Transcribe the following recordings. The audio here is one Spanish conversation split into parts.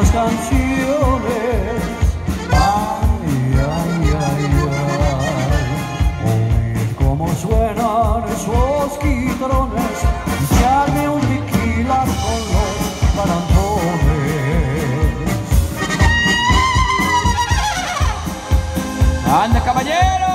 las canciones. Ay, ay, ay, ay. Oye cómo suenan esos quitrones. Echarme un tequila con los parantones. Anda, caballero.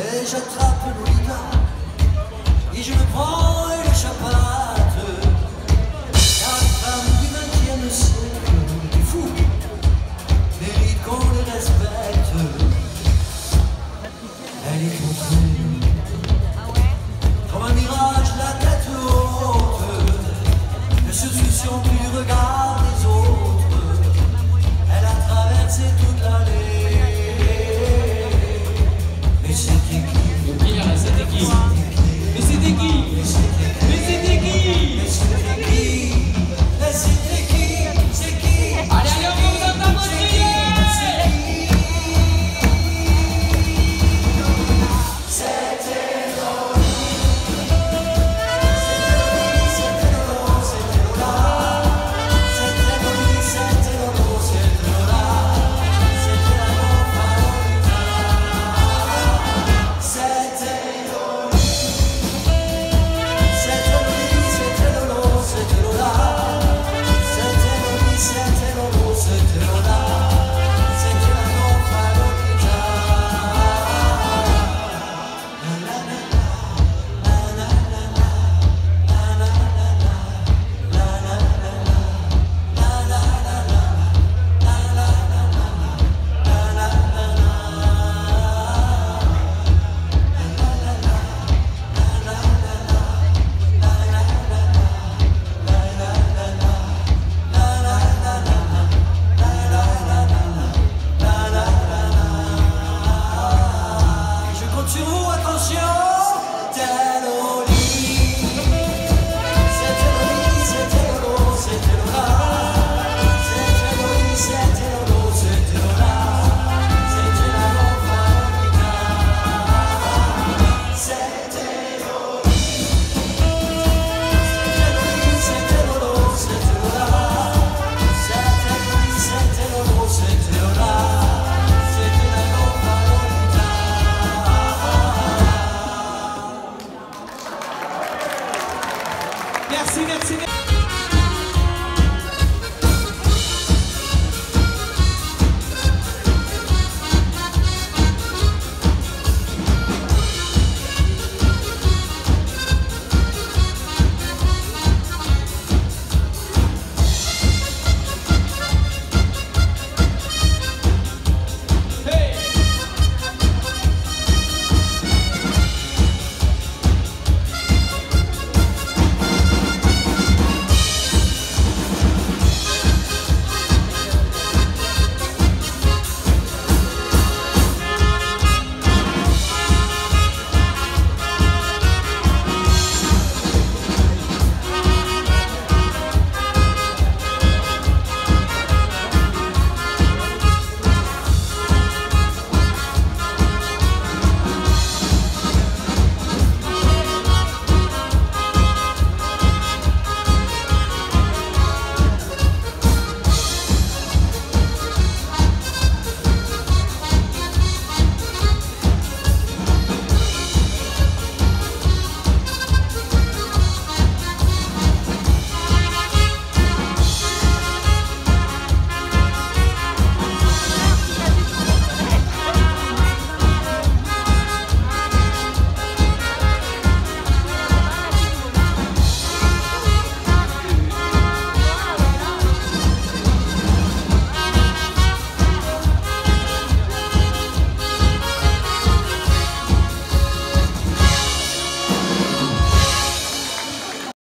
Et j'attrape le Louis et je le prends et le chapin.